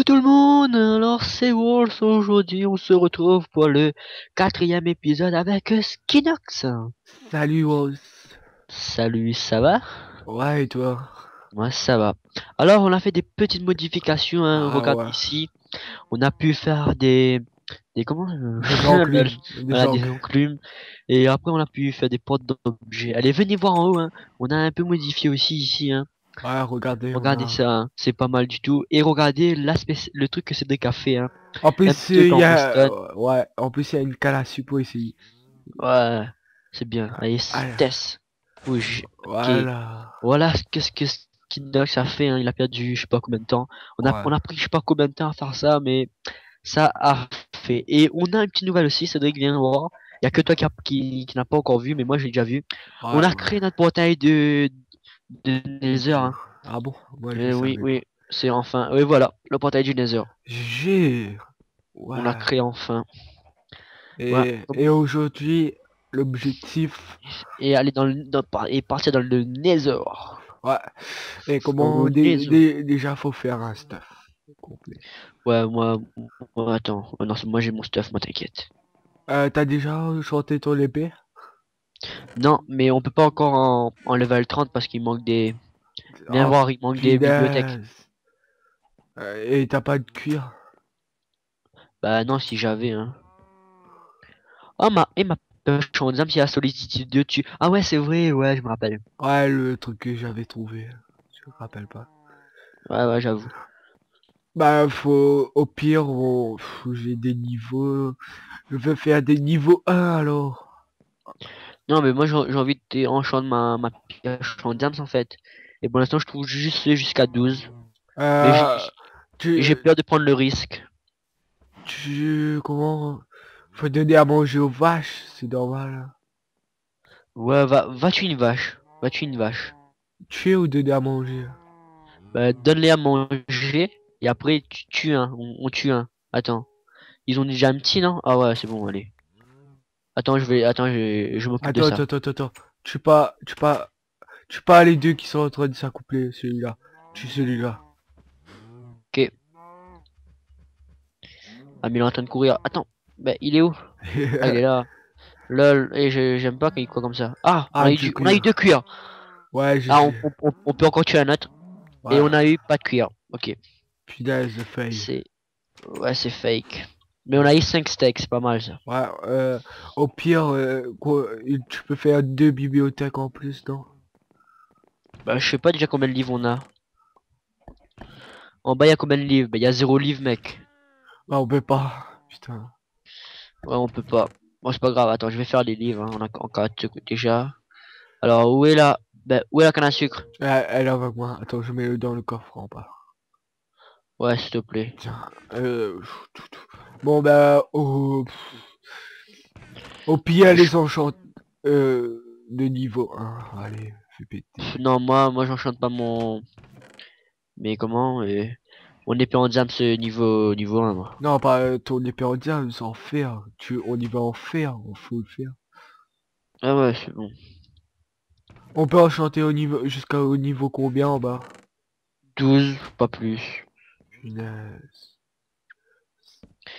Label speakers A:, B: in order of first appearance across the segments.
A: Salut tout le monde, alors c'est Wolf, aujourd'hui on se retrouve pour le quatrième épisode avec Skinox.
B: Salut Rose.
A: Salut, ça va?
B: Ouais et toi?
A: Moi ça va. Alors on a fait des petites modifications, hein,
B: Ah,
A: regarde
B: ouais.
A: ici. On a pu faire des... des comment?
B: Des enclumes, des
A: Voilà, des
B: enclumes.
A: enclumes. Et après on a pu faire des portes d'objets. Allez venez voir en haut, hein. on a un peu modifié aussi ici. Hein.
B: Ouais regardez.
A: Regardez
B: a-
A: ça, hein. c'est pas mal du tout. Et regardez l'aspect, le truc que c'est des cafés. Hein.
B: En plus il y a ouais en plus il y a une cale à suppo ici.
A: Ouais, c'est bien. Allez,
B: Allez.
A: test. Oui, je-
B: Voilà.
A: voilà ce que Skinox a fait. hein. Il a perdu je sais pas combien de temps. On a,
B: Ouais.
A: on a pris je sais pas combien de temps à faire ça, mais ça a fait. Et on a une petite nouvelle aussi. Cédric vient voir. Il y a que toi qui, a- qui, qui n'a pas encore vu, mais moi j'ai déjà vu. on a créé notre portail de de Nether. hein.
B: Ah bon? Moi, je
A: Eh oui,
B: savais
A: oui, c'est enfin. Oui, voilà, le portail du Nether.
B: J'ai. Ouais.
A: On l'a créé enfin.
B: Et,
A: Ouais.
B: et aujourd'hui l'objectif.
A: Et aller dans le dans- par- et partir dans le Nether.
B: Ouais. Et comment dé- déjà faut faire un stuff complet.
A: Ouais, moi, moi attends. Oh non, moi j'ai mon stuff, moi t'inquiète.
B: Euh, T'as déjà chanté ton épée?
A: Non, mais on peut pas encore en, en level 30 parce qu'il manque des. Viens
B: Oh,
A: voir, il manque des bibliothèques.
B: Euh, et t'as pas de cuir?
A: Bah non, si j'avais, hein. Oh, ma, et ma pêche en disant s'il y a Solidity 2 dessus. Ah ouais, c'est vrai, ouais, je me rappelle.
B: Ouais, le truc que j'avais trouvé. Je me rappelle pas.
A: Ouais, ouais, j'avoue.
B: Bah, faut... Au pire, on... j'ai des niveaux... Je veux faire des niveaux 1, alors.
A: Non, mais moi j'ai envie de enchanter ma, ma pioche en diams en fait. Et pour l'instant, je trouve juste jusqu'à 12.
B: Euh...
A: j'ai-
B: Tu...
A: Et j'ai peur de prendre le risque.
B: Tu... Comment... Faut donner à manger aux vaches, c'est normal.
A: Ouais, va, va tuer une vache. Va tuer une vache.
B: Tuer ou donner à manger?
A: Bah, donne-les à manger. Et après, tu tues un. On, on tue un. Attends. Ils ont déjà un petit, non? Ah ouais, c'est bon, allez. Attends, je vais. Attends, je, je m'occupe de
B: Attends,
A: ça.
B: attends, attends, attends. Tu pas... Tu pas... Tu pas les deux qui sont en train de s'accoupler, celui-là. Tu celui-là.
A: Ok. Ah, mais il est en train de courir. Attends. Bah, il est où? Ah, il est là. Lol. Et je- j'aime pas quand il court comme ça. Ah, on,
B: Ah,
A: a eu on a eu deux cuirs.
B: ouais, j'ai...
A: Ah, on, on- on- on peut encore tuer un autre. Et on a eu pas de cuir. Ok.
B: Fail.
A: C'est. Ouais, c'est fake. Mais on a eu 5 steaks, c'est pas mal ça.
B: Ouais, euh, au pire, euh, quoi, tu peux faire deux bibliothèques en plus, non?
A: Bah, je sais pas déjà combien de livres on a. En bas, il y a combien de livres? Bah, il y a zéro livre, mec.
B: Ah, on peut pas. Putain.
A: Ouais, on peut pas. Bon, c'est pas grave. Attends, je vais faire les livres. hein. On a encore 4 déjà. Alors, où est la. Bah, où est la canne à sucre?
B: Elle, elle est avec moi. Attends, je mets le dans le coffre en bas.
A: Ouais, s'il te plaît.
B: Tiens. Euh. Bon, bah, au... Au pire, les enchante euh, de niveau 1. Allez, fais péter.
A: Non, moi, moi, j'enchante pas mon. Mais comment euh, Mon épée en diamant ce niveau, niveau 1, moi.
B: Non, pas euh, ton épée en diamant, en fer. Tu, on y va en fer, on faut le faire.
A: Ah ouais, c'est bon.
B: On peut enchanter au niveau jusqu'au niveau combien en bas?
A: 12, pas plus.
B: Punaise.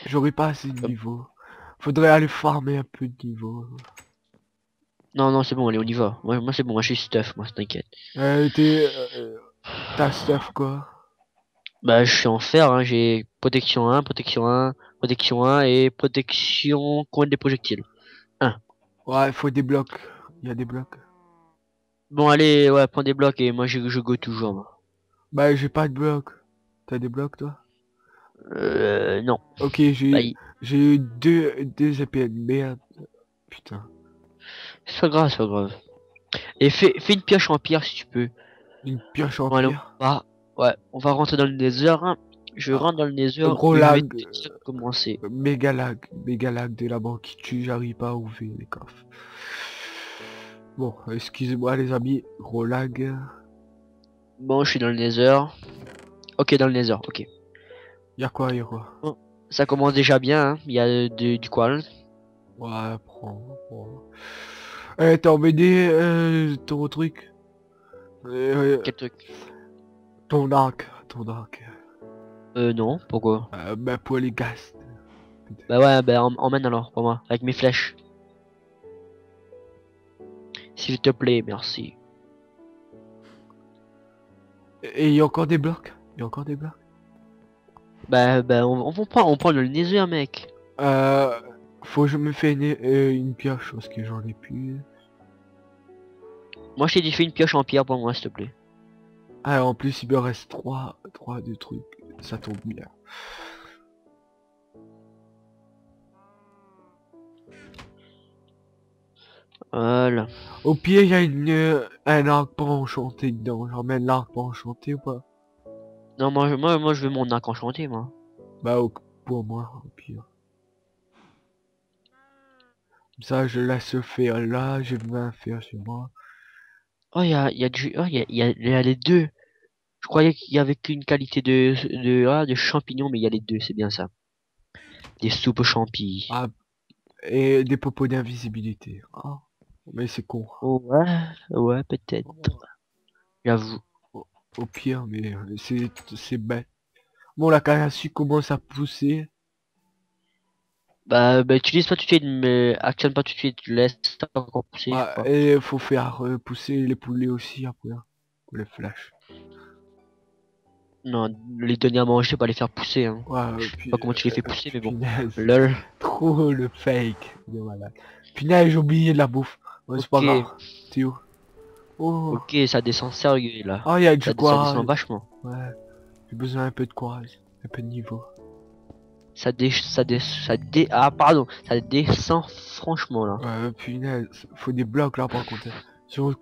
B: J'aurais pas assez de niveau. Faudrait aller farmer un peu de niveau.
A: Non, non, c'est bon, allez, on y va. Moi, moi c'est bon, moi, je suis stuff, moi, t'inquiète.
B: Euh, t'es... Euh, T'as stuff quoi?
A: Bah, je suis en fer, hein, j'ai protection 1, protection 1, protection 1 et protection contre des projectiles.
B: Ouais, il faut des blocs. Il y a des blocs.
A: Bon, allez, ouais, prends des blocs et moi, je, je go toujours. moi.
B: Bah, j'ai pas de blocs. T'as des blocs toi?
A: Euh, non.
B: Ok, j'ai
A: Bah, il-
B: j'ai eu deux, deux de merde. Putain.
A: c'est pas grave, c'est pas grave. Et fais, fais une pioche en pierre si tu peux.
B: Une pioche en pierre.
A: Bah, ouais, on va rentrer dans le nether. hein. Je
B: Ah,
A: rentre dans le nether.
B: gros
A: et je vais
B: lag.
A: commencer.
B: Méga lag. Méga lag de la banque qui tue. J'arrive pas à ouvrir les coffres. Bon, excusez-moi les amis. Gros lag.
A: Bon, je suis dans le nether. Ok, dans le nether, ok.
B: Y'a quoi, y'a quoi?
A: Ça commence déjà bien, hein. il y a euh, de- du quartz.
B: Ouais, prends, prends. Eh, t'as emmené euh, ton truc? Euh,
A: Quel truc?
B: Ton arc, ton arc.
A: Euh, non, pourquoi?
B: Euh, bah pour les gaz.
A: Bah ouais, bah em- emmène alors, pour moi, avec mes flèches. S'il te plaît, merci.
B: Et il y a encore des blocs? Il y a encore des blocs?
A: Bah, bah, on, on prend, on prend le nether, mec.
B: Euh... Faut que je me fais une, euh, une pioche parce que j'en ai plus.
A: Moi, je t'ai dit, fais une pioche en pierre pour moi, s'il te plaît.
B: Ah en plus il me reste trois, trois de trucs. Ça tombe bien.
A: Voilà.
B: Au pied il y a une, euh, un arc pas enchanté dedans. J'emmène l'arc pas enchanté ou pas?
A: Non, moi, je- moi, moi, je veux mon arc enchanté, moi.
B: Bah au- pour moi au pire. Comme ça je laisse faire là, j'ai 20 faire sur moi.
A: Oh, il y a, y a du, oh, y a, y a- y a les deux. Je croyais qu'il y avait qu'une qualité de, de, ah, de champignons, mais il y a les deux, c'est bien ça. Des soupes champi.
B: Ah, et des popos d'invisibilité. Ah, mais c'est con.
A: Oh, ouais, ouais, peut-être. J'avoue.
B: Au pire, mais euh, c'est c'est bête. Bon, la Karasu commence à pousser.
A: Bah, bah, utilise pas tout de suite, mais actionne pas tout de suite, tu laisses encore pousser.
B: Ah, et faut faire euh, pousser les poulets aussi après. hein, Pour les flashs.
A: Non, les donner à manger, pas les faire pousser, hein.
B: Ouais, euh,
A: Je sais
B: puis,
A: pas comment tu les fais pousser, mais bon.
B: punaise,
A: Lol.
B: Trop le fake. de malade. Punaise, j'ai oublié de la bouffe. Ouais, c'est pas grave. T'es où? Oh,
A: Ok, ça descend sérieux, là.
B: oh, il y a du
A: Ça, ça descend vachement.
B: Ouais. J'ai besoin un peu de courage. Un peu de niveau.
A: Ça dé, ça dé, ça dé, ah, pardon, ça descend franchement, là.
B: Ouais, punaise, faut des blocs là par contre. Si on-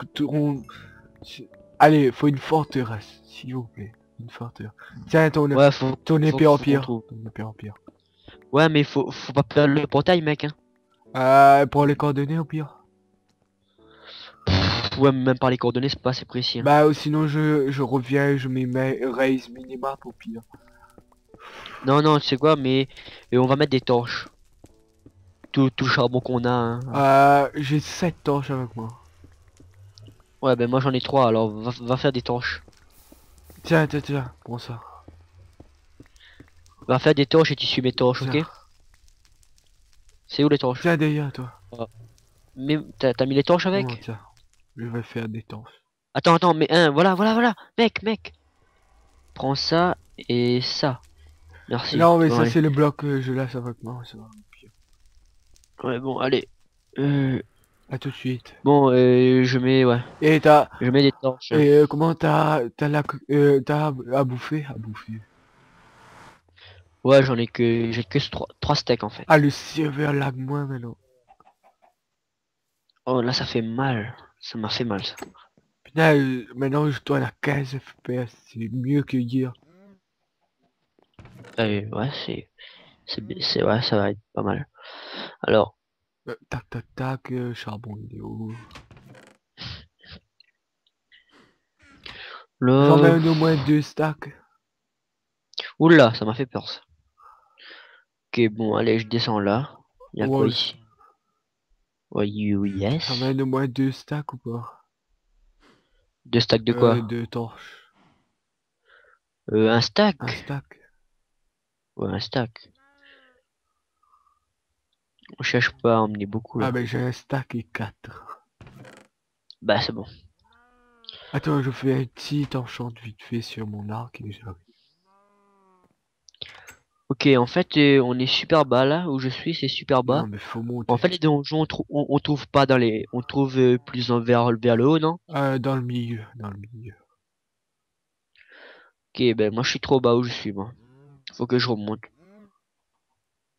B: Allez, faut une forteresse, s'il vous plaît. Une forteresse. Tiens, ton,
A: Ouais, faut,
B: ton épée
A: faut
B: en
A: qu'on
B: pierre.
A: trouve.
B: Ton épée en pierre.
A: ouais, mais faut, faut pas perdre le portail, mec, hein.
B: Euh, pour les coordonnées au pire.
A: Même par les coordonnées, c'est pas assez précis. hein.
B: Bah, ou sinon je, je reviens, je mets mes raise minimap au pire.
A: Non, non, sais quoi, mais et on va mettre des torches. Tout, tout charbon qu'on a, hein.
B: Euh, j'ai 7 torches avec moi.
A: Ouais, ben moi j'en ai trois, alors va, va faire des torches.
B: Tiens, tiens, tiens, prends ça.
A: Va faire des torches et tu suis mes torches, ok? C'est où les torches?
B: Tiens, derrière toi.
A: Mais t'as mis les torches avec?
B: Tiens. Je vais faire des torches.
A: Attends, attends, mais un, voilà, voilà, voilà, mec, mec. Prends ça et ça. Merci.
B: non, mais ça c'est le bloc que je laisse avec moi. ça va.
A: Ouais, bon, allez. Euh,
B: À tout de suite.
A: bon, euh, je mets, ouais,
B: Et t'as...
A: je mets des torches.
B: Et euh, comment t'as t'as la euh, t'as à, bouffer? À bouffer
A: Ouais, j'en ai que, j'ai que trois, trois steaks en fait.
B: Ah le serveur lag moins maintenant.
A: Oh, là, ça fait mal. Ça m'a fait mal, ça.
B: Putain euh, maintenant je tourne à 15 FPS, c'est mieux que hier.
A: Euh, ouais, c'est, c'est, ouais, ça va être pas mal. Alors,
B: Euh, tac tac tac, euh, charbon il est où J'en
A: là,
B: ai au moins deux stacks.
A: oula, ça m'a fait peur ça. Ok, bon, allez, je descends là. Y'a quoi
B: Ouais.
A: ici? Ouais, you, yes?
B: Ai au moins deux stacks ou pas?
A: Deux stacks de quoi?
B: Euh, Deux torches.
A: Euh, un stack?
B: Un stack.
A: Ouais, un stack. On cherche pas à emmener beaucoup là.
B: Ah ben j'ai un stack et quatre.
A: Bah, c'est bon.
B: Attends, je fais un petit enchant vite fait sur mon arc et j'arrive.
A: Ok, en fait, euh, on est super bas là où je suis, c'est super bas.
B: Non mais faut monter.
A: En fait, les donjons, on, trou- on, on trouve pas dans les, on trouve euh, plus en vers, vers le haut, non?
B: Euh, dans le milieu, dans le milieu.
A: Ok, ben moi je suis trop bas où je suis, moi. Faut que je remonte.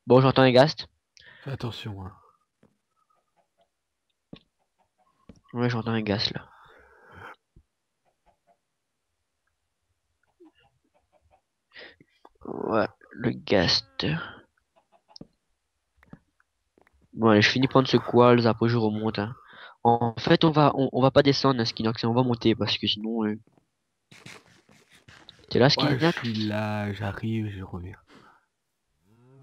A: Bon, j'entends un gast.
B: Fais attention hein.
A: Ouais, j'entends un gast là. Ouais, le gast. Bon, allez, je finis de prendre ce quals, après je remonte. hein. En fait, on va, on, on va pas descendre à Skinox, on va monter parce que sinon. euh, T'es là,
B: Ouais,
A: Skinox?
B: je suis là, j'arrive, je reviens.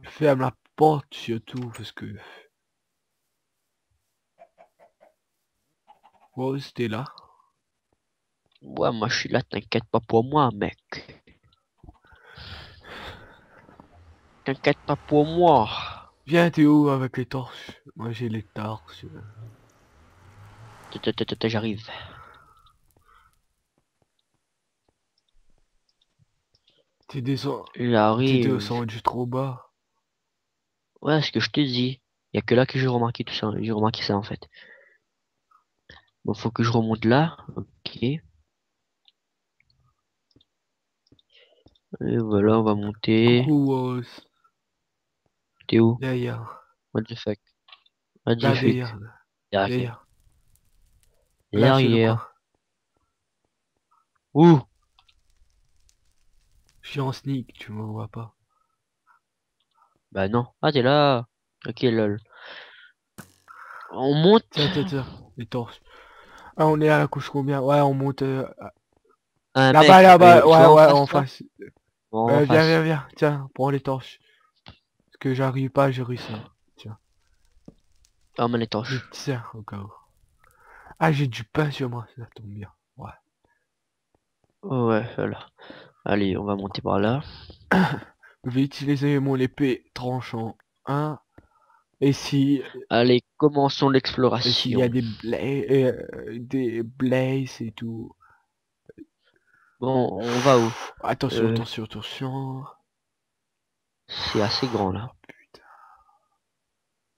B: Ferme la porte surtout parce que... Bon, c'était là?
A: Ouais, moi je suis là, t'inquiète pas pour moi, mec. T'inquiète pas pour moi.
B: Viens Théo avec les torches? Moi j'ai les torches.
A: J'arrive.
B: T'es descendu.
A: Il arrive.
B: descendu trop bas.
A: Ouais, ce que je te dis. Y a que là que j'ai remarqué tout ça. J'ai remarqué ça en fait. Bon, faut que je remonte là. Ok. Et voilà, on va monter. T'es où?
B: Derrière.
A: What the fuck? What the
B: Là
A: fuck?
B: derrière.
A: Derrière.
B: Derrière.
A: Où?
B: Je suis en sneak, tu me vois pas.
A: Bah non. Ah, t'es là. Ok, lol. On monte.
B: Tiens, tiens, tiens. Les torches. Ah, on est à la couche combien? Ouais, on monte euh, là-bas, là-bas.
A: euh,
B: ouais, ouais,
A: en face, En
B: Euh, viens, viens, viens. Tiens, prends les torches. Que j'arrive pas, j'ai réussi.
A: Ah, mais les torches.
B: tiens, au cas où. Ah, j'ai du pain sur moi, ça tombe bien. Ouais.
A: Ouais, voilà. Allez, on va monter par là.
B: Je vais utiliser mon épée tranchant 1. Et si
A: Allez, commençons
B: et s'il y
A: l'exploration.
B: a des bla euh, des blazes et tout.
A: Bon, on va où?
B: Attention,
A: Euh.
B: attention, attention.
A: C'est assez grand là.
B: Oh, putain.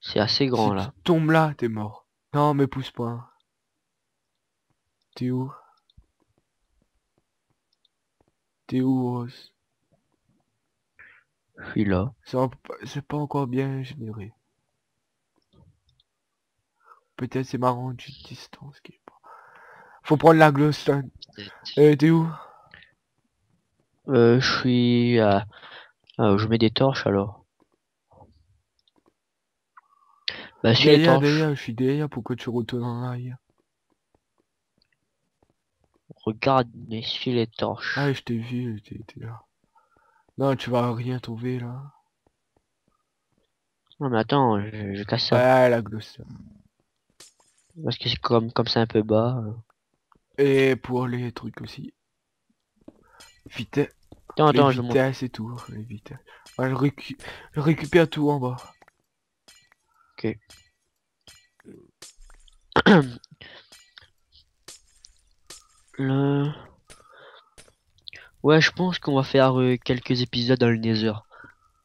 A: C'est assez grand
B: si
A: là.
B: tu tombes là, t'es mort. Non, mais pousse pas. T'es où? T'es où, Rose?
A: Je suis là.
B: C'est pas encore bien généré. Peut-être c'est marrant du distance qui pas. Faut prendre la glowstone. Euh, t'es où?
A: Euh, je suis à... Ah, je mets des torches alors. Bah, suis les torches.
B: derrière, je suis derrière, pourquoi tu retournes en arrière?
A: Regarde, mais suis les torches.
B: Ah, je t'ai vu, t'es là. Non, tu vas rien trouver là.
A: Non, mais attends, je, je casse ça.
B: Ouais, la glowstone.
A: Parce que c'est comme, comme c'est un peu bas. euh.
B: Et pour les trucs aussi. Vitesse,
A: Attends, attends, je monte.
B: et tout, les vitesses. Ouais, je, récu- je récupère tout en bas.
A: Le... Ouais, je pense qu'on va faire euh, quelques épisodes dans le Nether.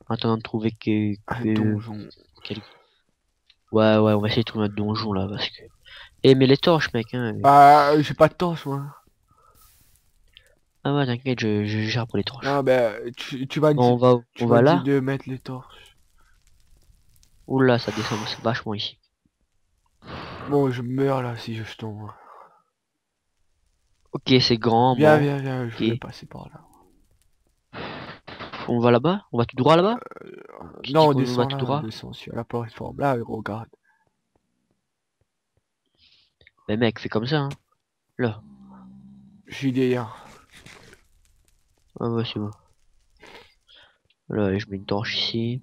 A: En attendant de trouver que...
B: Un.
A: Ouais, ouais, on va essayer de trouver un donjon là, parce que... Eh, mais les torches, mec, hein.
B: Ah, j'ai pas de torche moi.
A: Ah ouais, t'inquiète, je, je gère pour les torches.
B: Ah ben, tu, tu vas
A: Bon, on va,
B: tu
A: on va là
B: de mettre les torches.
A: Oula, ça descend vachement ici.
B: Bon, je meurs là si je tombe.
A: Ok, c'est grand,
B: Viens,
A: bon.
B: viens, viens, je vais passer par là.
A: On va là-bas? On va tout droit là-bas? Dit
B: non, on
A: va
B: descend
A: tout
B: là,
A: droit?
B: on descend sur la plateforme là, regarde.
A: Mais mec, fais comme ça, hein. Là.
B: Je suis derrière.
A: Ah ouais, c'est bon. Là, je mets une torche ici.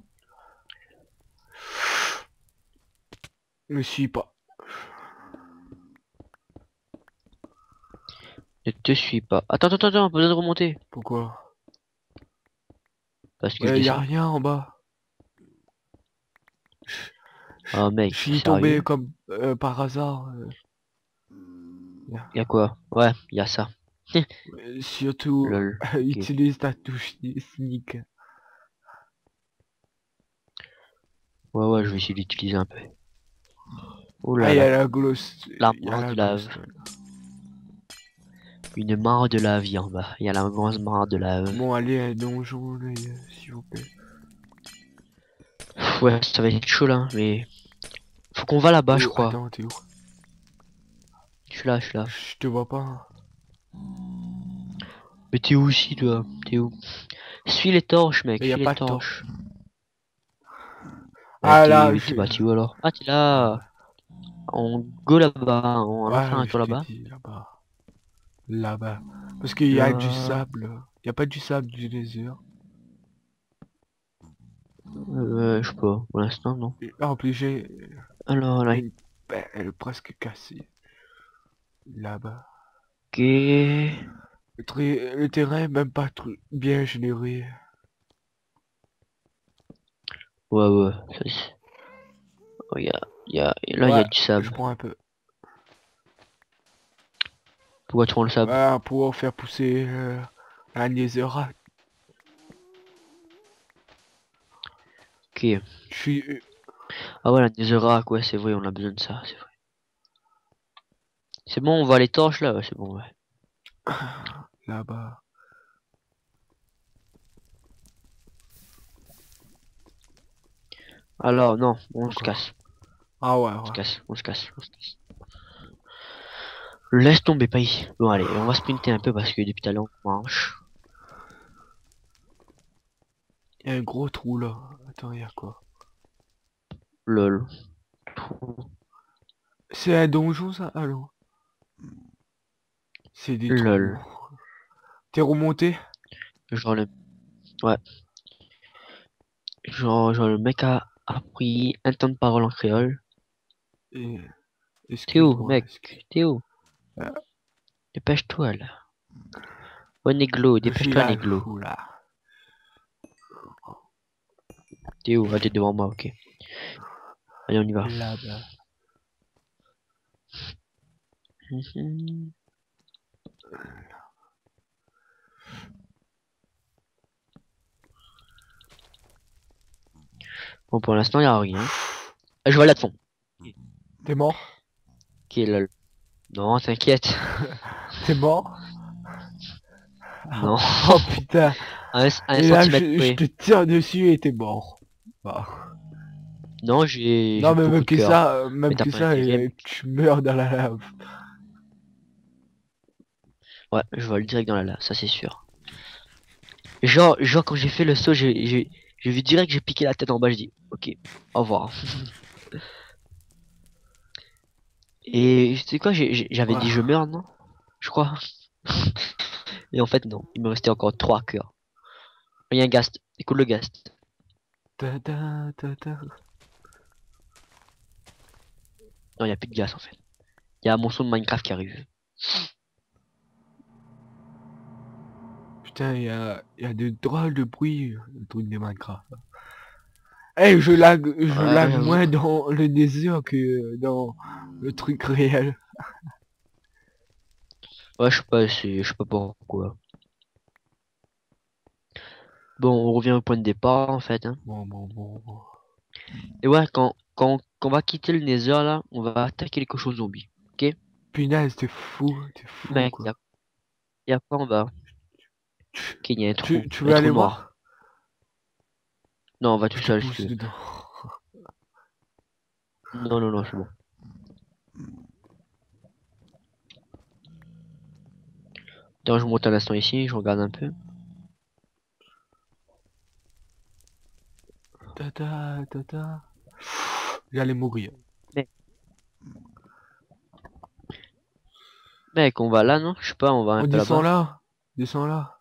B: Me suis pas.
A: Ne te suis pas. Attends, attends, attends, besoin de remonter.
B: Pourquoi?
A: Parce que je
B: Il y a rien en bas.
A: Ah mec,
B: Je suis tombé comme euh, par hasard. euh.
A: Y'a quoi? Ouais, y'a ça.
B: Surtout,
A: Lol.
B: utilise ta touche sneak.
A: Ouais, ouais, je vais essayer d'utiliser un peu. Oh là
B: Ah, il y
A: là,
B: a la gloss.
A: De lave. une mare de lave y en bas. Il y a la grosse mare de lave.
B: Bon, allez, un donjon, là, s'il vous plaît.
A: Ouais, ça va être chaud là, mais... Faut qu'on va là-bas, je crois.
B: Attends, t'es où?
A: Je suis là, je suis là.
B: Je te vois pas.
A: Mais t'es où aussi, toi T'es où Suis les torches, mec.
B: Mais y a
A: suis
B: pas
A: les
B: de
A: torches.
B: Ah,
A: t'es-
B: là, je-
A: parti où alors Ah, t'es là On go là-bas, on va
B: Ouais,
A: faire un tour là-bas.
B: Là-bas. Là-bas. Parce qu'il y a du
A: Là.
B: sable. Il a pas du sable du désert.
A: Euh, je sais pas, pour l'instant, non.
B: Et En plus, j'ai...
A: Alors, là,
B: une- ben, elle est presque cassée. Là-bas.
A: Ok...
B: Le, le terrain est même pas bien généré.
A: Ouais, ouais. Oh, y a, y a... Là, il y a
B: Ouais,
A: du sable.
B: Je prends un peu.
A: Pourquoi tu prends le sable?
B: Voilà, pour faire pousser euh, un netherrack.
A: Ok.
B: Je suis... euh,
A: Ah ouais, la netherrack, ouais, c'est vrai, on a besoin de ça, c'est vrai. C'est bon, on voit les torches là, ouais, c'est bon, ouais.
B: là-bas.
A: Alors, non, on se casse,
B: Ah ouais,
A: on se
B: ouais.
A: casse, on se casse, on se casse. Laisse tomber, ici. Bon, allez, on va sprinter un peu parce que depuis tout à l'heure, on marche.
B: Il y a un gros trou là. Attends, il y a quoi?
A: Lol.
B: C'est un donjon ça? Alors C'est des
A: Lol.
B: trous. T'es remonté?
A: Genre le... Ouais. Genre, genre le mec a appris un temps de parole en créole.
B: Et...
A: T'es où, mec? T'es où?
B: Ah.
A: Dépêche-toi là. Ouais, Néglo, dépêche-toi, Néglo. T'es où? Ah, t'es devant moi, ok. Allez, on y va. Mhm. Bon, pour l'instant, il a rien. Ah, Je vois là de fond.
B: T'es mort?
A: Lol. Non, t'inquiète.
B: T'es mort?
A: Non.
B: Oh putain
A: Un, un
B: Et là, je, te tire dessus et t'es mort. Bah.
A: Non, j'ai.
B: Non mais même que ça, même
A: Mais
B: que ça, tu meurs dans la lave.
A: Ouais, je vole direct dans la lave, ça c'est sûr. Genre, genre quand j'ai fait le saut, j'ai vu direct que j'ai piqué la tête en bas, je dis ok, au revoir. Et tu sais quoi, j'avais dit je meurs, non? Je crois. Et en fait non, il me restait encore trois cœurs. Il y a un gast, écoute le gast. Non, il y a plus de gaz en fait. Il y a mon son de Minecraft qui arrive.
B: Putain, il y a, y a de drôles de bruit, le truc des Minecraft. Eh, je lag, je
A: Ouais,
B: lag moins dans le désert que dans le truc réel.
A: Ouais, je sais pas, je sais pas pourquoi. Bon, on revient au point de départ en fait. Hein.
B: Bon, bon, bon, bon.
A: Et ouais, quand, quand, quand on va quitter le Nether là, on va attaquer les cochons zombies.
B: Punaise, t'es fou, t'es fou,
A: Mec,
B: quoi.
A: y'a y a pas Ok, y a un trou.
B: tu, tu
A: un
B: veux
A: trou
B: aller
A: noir.
B: voir?
A: Non, on va tout
B: Je
A: seul.
B: dedans.
A: Non, non, non, c'est bon. Attends, je monte un instant ici, je regarde un peu.
B: Ta ta ta ta. J'allais mourir.
A: Mec, on va là, non? Je sais pas, on va un
B: On
A: peu là-bas.
B: là Descends là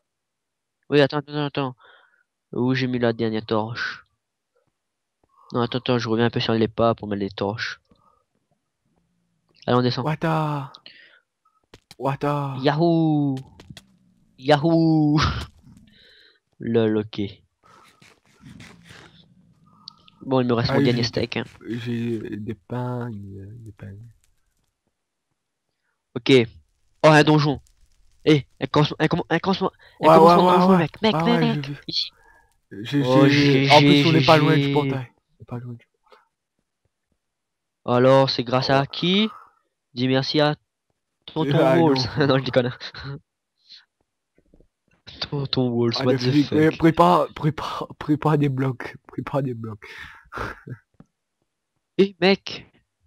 A: Oui, attends, attends, attends. Où j'ai mis la dernière torche? Non, attends, attends, je reviens un peu sur les pas pour mettre les torches. Allez, on descend.
B: Wata Wata
A: Yahoo Yahoo Lol, ok. Bon, il me reste
B: Ah,
A: mon dernier steak. hein.
B: J'ai des pains, des pains.
A: Ok. Oh, un donjon. Eh, un commencement, un, comm- un commencement, un
B: Ouais,
A: commencement
B: ouais,
A: mec, mec,
B: Ah
A: mec,
B: j'ai. J'ai- En plus, on
A: GG,
B: n'est pas loin du portail. On est pas loin du-
A: Alors, c'est grâce à qui? Dis merci à Tonton
B: Ah,
A: Walls.
B: non.
A: je déconne. Tonton Walls,
B: Ah,
A: what the fuck?
B: prépare, prépare, prépare des blocs. Prépare des blocs.
A: Eh, mec.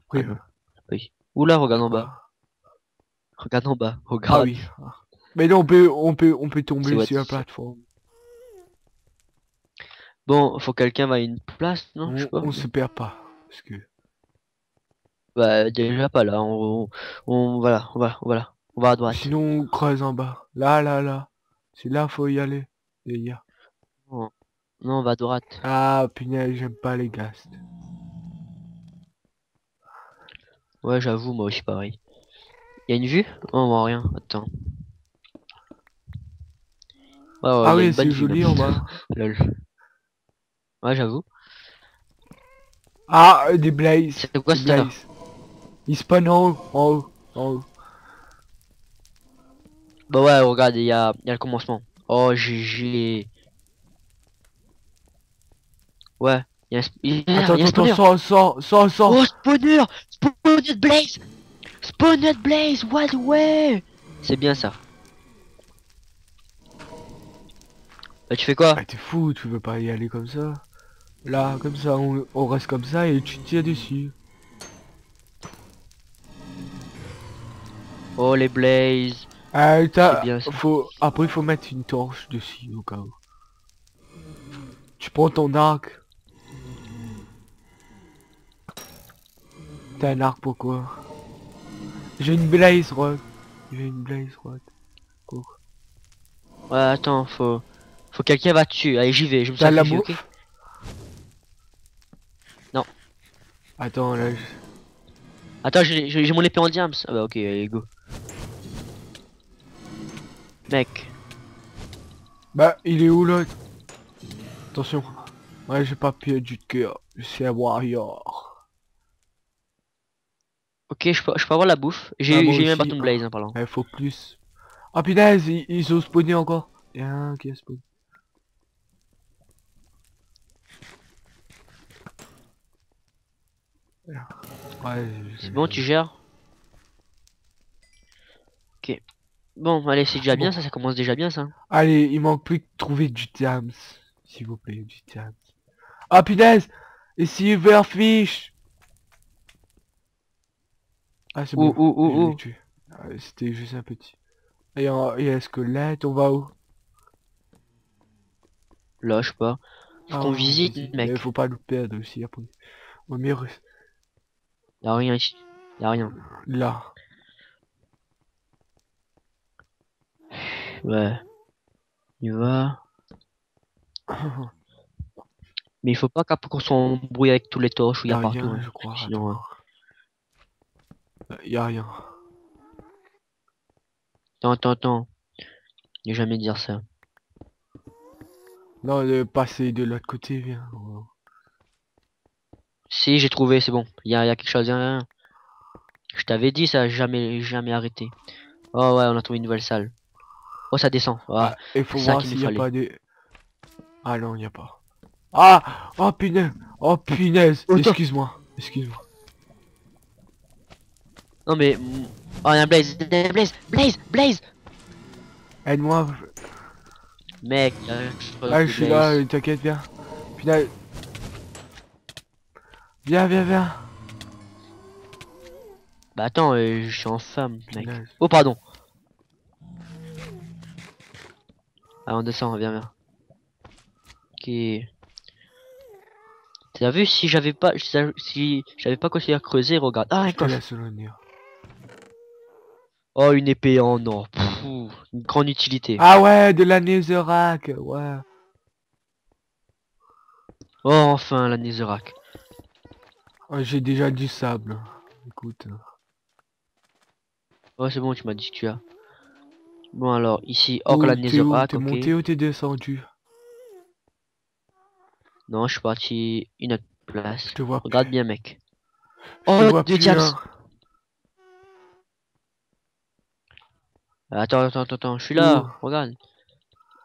B: Pré-
A: Ah, non. Oula, regarde en bas.
B: prépare.
A: Regarde en bas.
B: Ah
A: Regarde.
B: oui. Mais non, on peut, on peut, on peut tomber sur la plateforme.
A: Bon, faut que quelqu'un va à une place, non Je sais
B: On,
A: pas.
B: on se perd pas. Parce que...
A: Bah, déjà pas là. On, on, on- voilà, on va, on va là. On va à droite.
B: Sinon, on creuse en bas. Là, là, là. C'est là, faut y aller. Les gars.
A: Non, non, on va à droite.
B: Ah, punaise, j'aime pas les ghasts.
A: Ouais, j'avoue, moi aussi pareil. Y a une vue? Oh, on voit rien. Attends. Ouais, ouais, y
B: ah oui, c'est joli en bas.
A: Lol. Ouais, j'avoue.
B: Ah, euh, des blazes.
A: C'est quoi affaire
B: blazes. Ils spawnent en haut, en haut, en haut.
A: Bah ouais, regarde, il y a, il y a le commencement. Oh, GG. Ouais, il y a il y a-
B: Attends,
A: il y a
B: attends, attends, sors, sors, sors, sors.
A: Oh, spawner Spawner Blaze Spawner Blaze What ouais C'est bien ça. Bah tu fais quoi
B: Ah, t'es fou, tu veux pas y aller comme ça Là, comme ça, on, on reste comme ça et tu tires dessus.
A: Oh les Blaze
B: Ah,
A: bien ça.
B: faut, après, il faut mettre une torche dessus, au cas où. Tu prends ton arc. T'as un arc pourquoi J'ai une blaze rod. J'ai une blaze rod. Cours.
A: Ouais attends, faut... Faut que quelqu'un va dessus. Allez j'y vais, je me
B: T'as la
A: ok?
B: Attends, là, je-
A: Attends, j'ai mon épée en diams. Ah bah ok, allez go. Mec.
B: Bah, il est où l'autre Attention. Ouais, j'ai pas perdu de cœur. Je suis un warrior.
A: Ok, je peux, je peux avoir la bouffe. J'ai
B: Ah,
A: un de blaze, hein, parlant.
B: Il faut plus. Ah punaise, ils, ils ont spawné encore. Il y a un qui a spawné. Ouais,
A: C'est bon, tu gères Ok. Bon, allez, c'est déjà
B: Bon.
A: bien, ça, ça commence déjà bien, ça.
B: Allez, il manque plus que de trouver du diams. S'il vous plaît, du diams. Ah punaise Et Silverfish Ah c'est bon. Ah, C'était juste un petit. Et un, et un squelette, on va où?
A: Là, je sais pas. Faut qu'on
B: Ah,
A: visite,
B: vas-y.
A: mec.
B: Mais faut pas nous perdre aussi après. Mieux,
A: Y'a rien ici. Y'a rien.
B: là.
A: Ouais. Il va. Mais il faut pas qu'après qu'on s'embrouille avec tous les torches où il y a
B: Y'a
A: partout.
B: rien,
A: hein.
B: je crois.
A: Sinon,
B: attends. Euh, Y'a rien.
A: Attends, attends, attends. Ne jamais dire ça.
B: Non, de passer de l'autre côté, viens.
A: Si, j'ai trouvé, c'est bon. Il y a, y a quelque chose. y a rien. Je t'avais dit ça, jamais, jamais arrêté. Oh ouais, on a trouvé une nouvelle salle. Oh, ça descend. Ah,
B: Ah, et faut
A: c'est ça
B: voir
A: qu'il
B: s'il
A: nous
B: y a pas des... Ah non, il y a pas. Ah Oh punaise Oh punaise
A: Oh.
B: Excuse-moi. Excuse-moi.
A: Non mais... Oh, il y a un Blaze, y a un Blaze, Blaze, Blaze
B: Aide-moi.
A: Mec, a chose
B: Ah,
A: de
B: je suis là, t'inquiète, viens. Punaise. Viens, viens, viens.
A: Bah attends, euh, je suis en femme, mec. Oh, pardon. Ah, on descend, viens, viens. Ok. T'as vu, si j'avais pas... Si j'avais pas continué à creuser, regarde. Ah. Oh, une épée en or. Une grande utilité.
B: Ah ouais, de la Netherrack. Ouais.
A: Oh, enfin, la Netherrack.
B: Oh, J'ai déjà du sable. Écoute.
A: Oh, c'est bon, tu m'as dit que tu as. Bon, alors, ici, oh, la
B: t'es où
A: Netherrack,
B: T'es
A: ok.
B: monté ou t'es descendu?
A: Non, je suis parti une autre place.
B: Je te vois
A: Regarde
B: plus.
A: bien, mec.
B: Je te
A: Oh,
B: vois
A: deux
B: plus,
A: diams.
B: hein.
A: Attends, attends, attends, je suis là, regarde.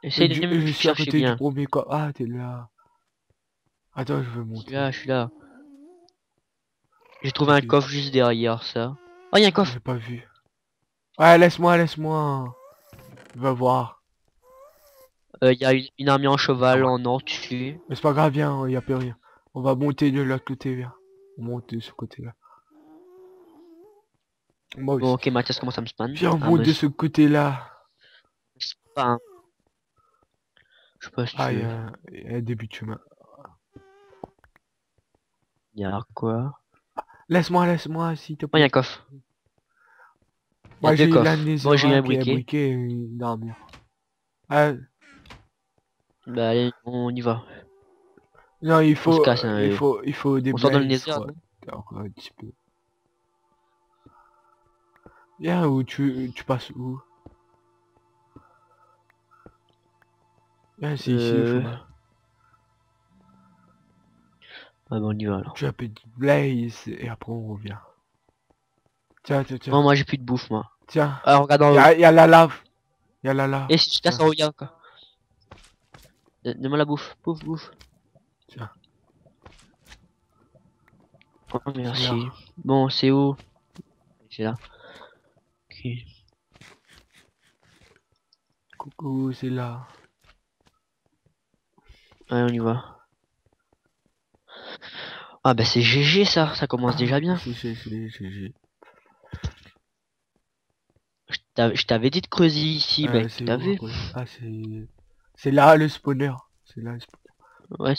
A: Essaye de me
B: je suis à
A: chercher bien.
B: du premier. Ah, t'es là. Attends, je veux
A: Je suis
B: monter.
A: là, je suis là. J'ai trouvé un coffre juste derrière ça. Oh, il y a un coffre.
B: J'ai pas vu. Ouais, laisse-moi, laisse-moi. Va voir.
A: Euh, Il y a une, une armée en cheval en or dessus.
B: Mais c'est pas grave, viens, y a plus rien. On va monter de l'autre côté, viens. On monte de ce côté-là.
A: Bon, ok, Mathias commence à me spam.
B: Viens, on
A: Ah,
B: monte de ce côté-là.
A: Je sais pas si
B: Ah, il y a un début de chemin.
A: Il y a quoi?
B: Laisse-moi, laisse-moi, s'il te plaît.
A: un coffre.
B: Moi, j'ai
A: Moi, j'ai un briquet.
B: armure. Ah,
A: Bah, allez, on y va.
B: non, il faut,
A: casse, hein,
B: il faut, il faut des
A: On sort dans le
B: blaze,
A: nether.
B: quoi. Encore un petit peu. Viens, où tu, tu passes où? Viens, c'est
A: Euh, Ouais, bah on y va alors.
B: Tu as petit blaze et après on revient. Tiens, tiens, tiens.
A: Non, moi j'ai plus de bouffe, moi.
B: Tiens.
A: Ah, regarde en
B: Il y
A: haut.
B: a, y a la lave. Il y a la lave.
A: Et si tu casses en haut, y'a quoi Donne-moi la bouffe. Bouffe, bouffe.
B: Tiens.
A: Oh, merci. Bon, c'est où? C'est là. Ok.
B: Coucou, c'est là.
A: Ouais, on y va. Ah bah c'est GG ça, ça commence déjà bien. Je t'avais- je dit de creuser ici,
B: Euh,
A: mec,
B: c'est
A: t'as vu
B: Ah, c'est... Là le spawner. C'est là le spawner.
A: Ouais.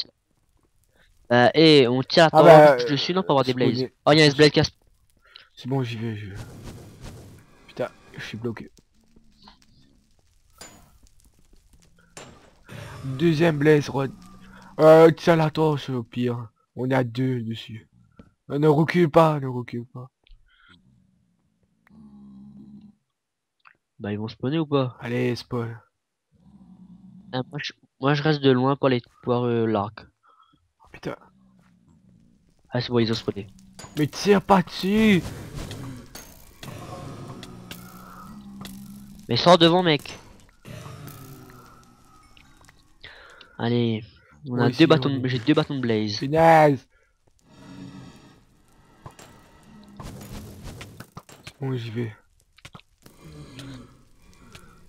A: Bah, eh, on tire à
B: Ah bah,
A: dessus, non, pour avoir des blazes. Oh, y'a un blaze casse.
B: C'est bon, j'y vais, j'y vais. Putain, je suis bloqué. Deuxième blaze, Rod. Euh, tiens la torche au pire. On est à deux dessus. Euh, ne recule pas, ne recule pas.
A: Bah, ils vont spawner ou pas?
B: Allez, spawn.
A: Ah, moi, je... moi, je reste de loin pour les pouvoir euh, l'arc.
B: Oh, putain.
A: Ah, c'est bon, ils ont spawné.
B: Mais tire pas dessus
A: Mais sors devant, mec. Allez, on a deux bâtons,
B: on
A: de... j'ai deux bâtons de blaze.
B: Punaise Bon, j'y vais?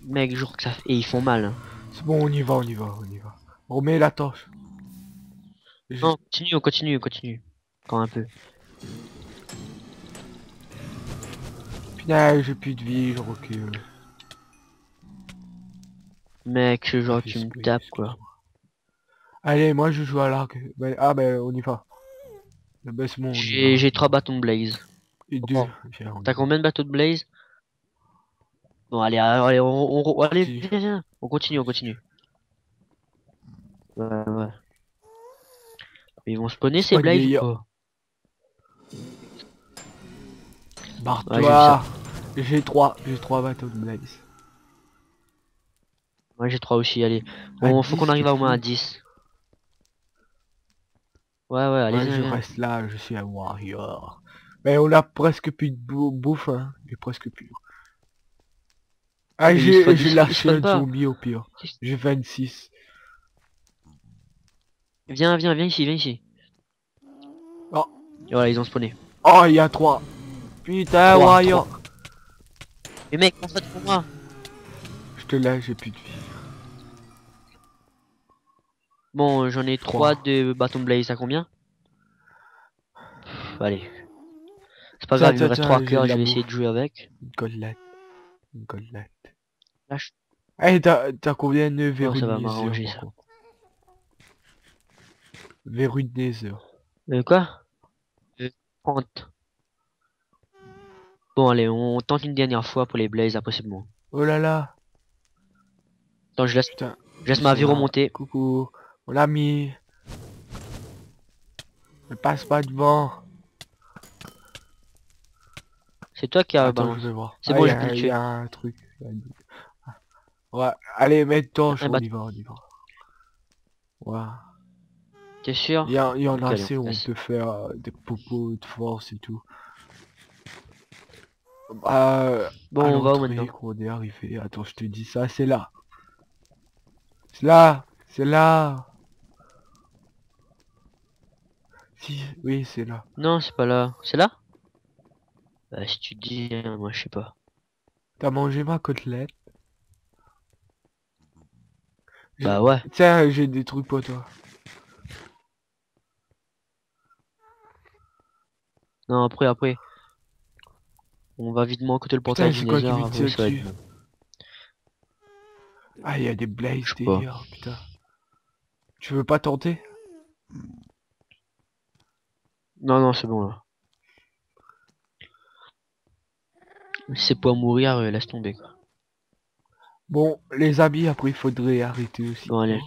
A: Mec, jour que ça fait... Et ils font mal. hein.
B: C'est bon, on y va, on y va, on y va. On remet la torche. Je-
A: Non, continue, on continue, on continue. Encore un peu.
B: Punaise, j'ai plus de vie, je recule.
A: Mec, genre tu me tapes quoi.
B: Allez, moi je joue à l'arc. Ben, ah ben on y va. Bon,
A: J'ai trois bâtons de blaze. Oh. T'as combien de bateaux de blaze? Bon allez, allez, on, on- on- allez, viens, viens. on continue, on continue. Ouais, ouais. Mais ils vont spawner ces blaze ou
B: Barre-toi.
A: Ouais, j'ai vu ça.
B: j'ai trois, j'ai trois bateaux de blaze.
A: Moi j'ai trois aussi, allez.
B: À
A: Bon, faut
B: 10,
A: qu'on arrive à au moins à
B: fou.
A: 10. Ouais, ouais, allez,
B: Ouais,
A: viens,
B: je
A: viens.
B: reste là, je suis un warrior. Mais on a presque plus de bou- bouffe, hein. J'ai presque plus. Ah, j'ai lâché un zombie au pire. J'ai 26.
A: Viens, viens, viens ici, viens ici.
B: Oh.
A: Et voilà, ils ont spawné.
B: Oh, il y a trois. Putain,
A: Trois,
B: warrior.
A: Mais mec, pense pas pour moi.
B: Je te laisse, j'ai plus de vie.
A: Bon, j'en ai
B: Trois.
A: trois de bâtons de blaze, à combien? Pff, Allez. C'est pas grave, il me reste
B: tiens,
A: trois
B: j'ai
A: cœurs,
B: de
A: je vais essayer de jouer avec.
B: Une côtelette.
A: Lâche.
B: Eh, t'as t'as combien de verrues
A: ça va m'arranger, ça.
B: par contre Verrues de Nether.
A: Euh, quoi? Euh, 30. Bon, allez, on tente une dernière fois pour les blazes, après c'est bon.
B: Oh là là.
A: Attends, je laisse,
B: Putain.
A: je laisse ma vie remonter.
B: Coucou. Mon ami. Ne passe pas devant.
A: C'est toi qui balancé.
B: je voir.
A: C'est
B: Ah,
A: bon,
B: y
A: j'ai
B: a-
A: pu le
B: y
A: tuer.
B: a un truc. y a un truc. Ouais, allez, mets
A: Un
B: on y va, on y va. Ouais.
A: T'es sûr?
B: Il y, en- il y en a assez
A: on
B: où on peut faire euh, des popos de force et tout. Euh,
A: Bon, on va où maintenant?
B: qu'on est arrivé. Attends, je te dis ça, c'est là. C'est là, c'est là. Si, oui, c'est là.
A: Non, c'est pas là. C'est là? Bah, si tu te dis, hein, moi je sais pas.
B: T'as mangé ma côtelette?
A: Bah ouais.
B: Tiens, j'ai des trucs pour toi.
A: Non, après, après. On va vite côté le portail du.
B: Ah, il y a des blazes putain. Tu veux pas tenter?
A: Non, non, c'est bon là. C'est pour mourir, euh, laisse tomber quoi.
B: Bon, les habits, après, il faudrait arrêter aussi.
A: Bon, allez.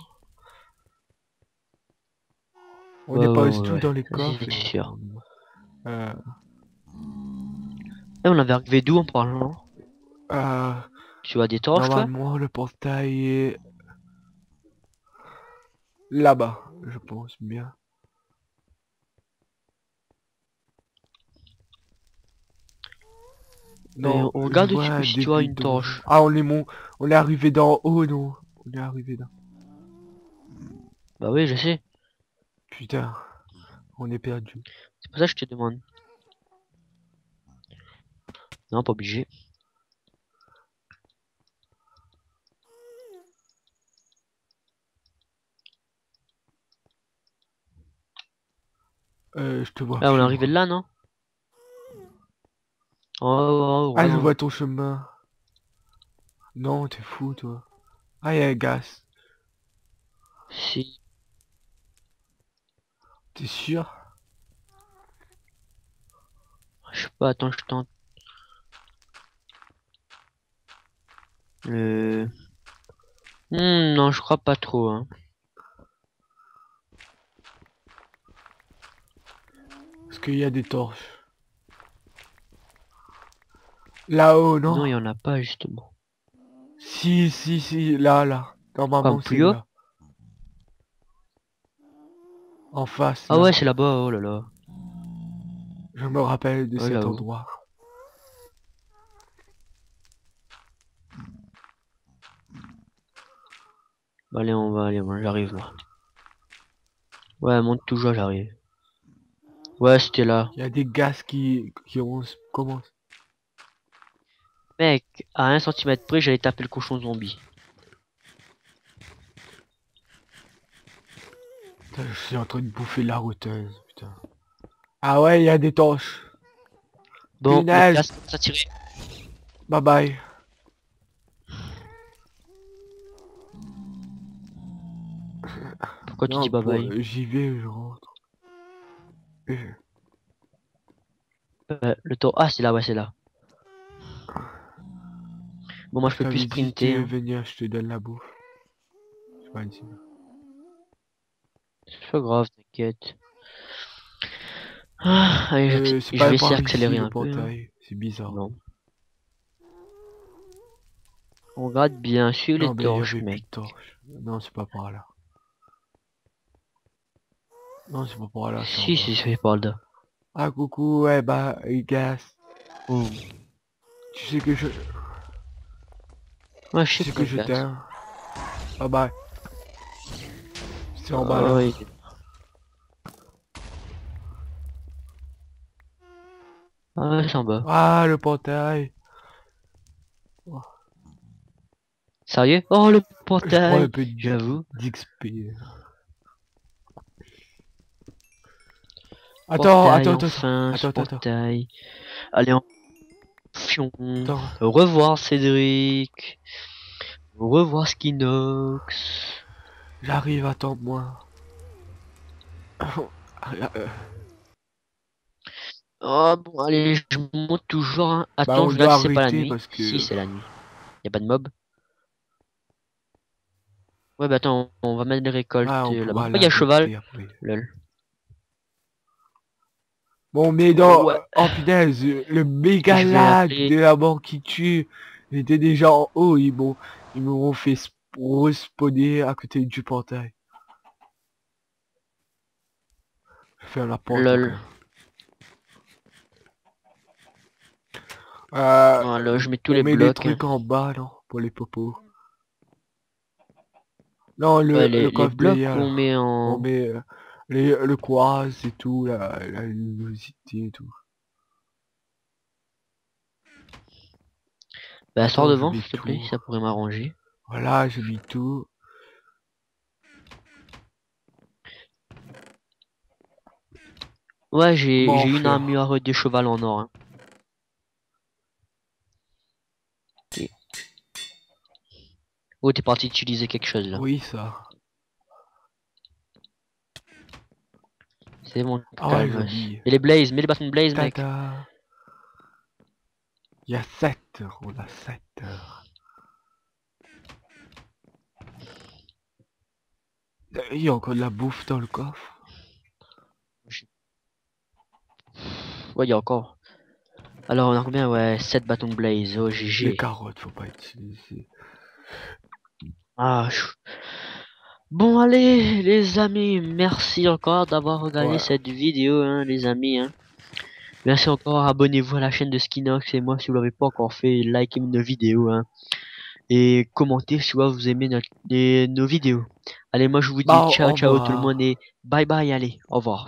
B: On
A: Ouais,
B: dépose
A: ouais,
B: tout
A: ouais.
B: dans les coffres.
A: c'est
B: et-
A: sûr.
B: Euh,
A: Eh, on avait arrivé d'où en parlant
B: euh,
A: Tu as des torches toi?
B: normalement, le portail est là-bas, je pense bien. Non,
A: on regarde tu-
B: vois
A: si tu vois une
B: de-
A: torche.
B: Ah, on est mon... On est arrivé d'en haut, non On est arrivé d'en...
A: Bah oui, je sais.
B: Putain. On est perdu.
A: C'est pour ça que je te demande. Non, pas obligé.
B: Euh, je te vois.
A: Là, on est arrivé
B: moi.
A: là, non? Oh, oh, oh,
B: Ah, je vois ton chemin. Non, t'es fou, toi. Ah, il y a un gaz.
A: Si.
B: T'es sûr?
A: Je sais pas, attends, je tente. Euh... Hmm, non, je crois pas trop. Hein.
B: Parce qu'il y a des torches. Là-haut, non,
A: Non, il y en a pas, justement.
B: Si, si, si, là, là. Normalement, c'est
A: plus haut?
B: là. En face.
A: Ah
B: là.
A: ouais, c'est là-bas, oh là là.
B: Je me rappelle de cet endroit.
A: Bah, allez, on va aller, moi, j'arrive, moi. Ouais, monte toujours, j'arrive. Ouais, c'était là.
B: Il y a des gaz qui, qui ont... Comment
A: Mec, à 1 cm près, j'allais taper le cochon zombie.
B: Putain, je suis en train de bouffer la roteuse, putain. Ah ouais, il y a des torches.
A: Bon, casse, ça tirait.
B: Bye bye.
A: Pourquoi tu dis bye bye
B: euh, J'y vais, je rentre. Euh,
A: Le taureau. Ah, c'est là, ouais, c'est là. Bon, moi, je peux plus sprinter. hein.
B: venir, je te donne la bouffe. C'est pas
A: pas grave, t'inquiète. Ah, allez, je,
B: Euh,
A: je
B: pas
A: vais essayer d'accélérer un peu. hein.
B: C'est bizarre.
A: Non. On regarde bien sur les
B: Non,
A: torches, mec.
B: torches. Non, c'est pas par là. Non, c'est pas par là.
A: Si, si, c'est par là.
B: Ah, coucou, ouais, bah, il gaz.
A: Oh.
B: Tu sais que je...
A: Ouais, je sais
B: que je t'aime. Bye bye. C'est en bas
A: Ah,
B: là.
A: ouais. Ah, ouais, c'est en bas.
B: Ah, le portail.
A: Sérieux? Oh, le portail J'avoue.
B: d'XP. Attends, attends, attends, attends, attends.
A: Allez, en... Fion. Au revoir, Cédric. Au revoir, Skinox.
B: J'arrive, attends-moi.
A: Oh, bon, allez, je monte toujours. hein.
B: Bah,
A: Attends, regarde si c'est pas la nuit.
B: que-
A: Si, c'est la nuit. Y a pas de mob. Ouais, bah attends, on va mettre les récoltes
B: ah,
A: euh, là-bas. Oh, y a cheval. Lol.
B: Bon, mais dans...
A: Ouais.
B: Oh le méga lag de la mort qui tue. J'étais déjà en haut, ils m'ont ils m'ont fait sp- respawner à côté du portail. Fais la porte.
A: Lol.
B: Euh,
A: Voilà, je mets tous
B: on
A: les
B: met
A: blocs.
B: les trucs en bas, non Pour les popos. Non, le,
A: Ouais, les,
B: le
A: les
B: coffre
A: blocs
B: derrière,
A: qu'on
B: là.
A: met
B: On
A: en...
B: met euh, les, le quartz et tout, la, la luminosité et tout.
A: Bah, sors devant, s'il te plaît, ça pourrait m'arranger.
B: Voilà, j'ai mis tout.
A: Ouais, j'ai
B: Bon,
A: une armure de cheval en or. hein. Oh, t'es parti utiliser quelque chose là.
B: Oui, ça.
A: C'est bon,
B: Ah.
A: Et les blaze, mets les bâtons de blaze, mec.
B: Il y a 7 heures, on a 7 heures. Il y a encore de la bouffe dans le coffre.
A: Ouais, il y a encore. Alors, on a combien? Ouais, 7 bâtons de blaze. Oh,
B: Les
A: GG.
B: carottes, faut pas utiliser.
A: Ah, chou- Bon, allez, les amis, merci encore d'avoir regardé cette vidéo, hein, les amis. Hein. Merci encore, abonnez-vous à la chaîne de Skinox et moi si vous l'avez pas encore fait, likez nos vidéos hein. Et commentez si vous aimez notre, nos vidéos. Allez, moi je vous dis
B: Bah,
A: ciao ciao tout le monde et bye bye, allez, au revoir.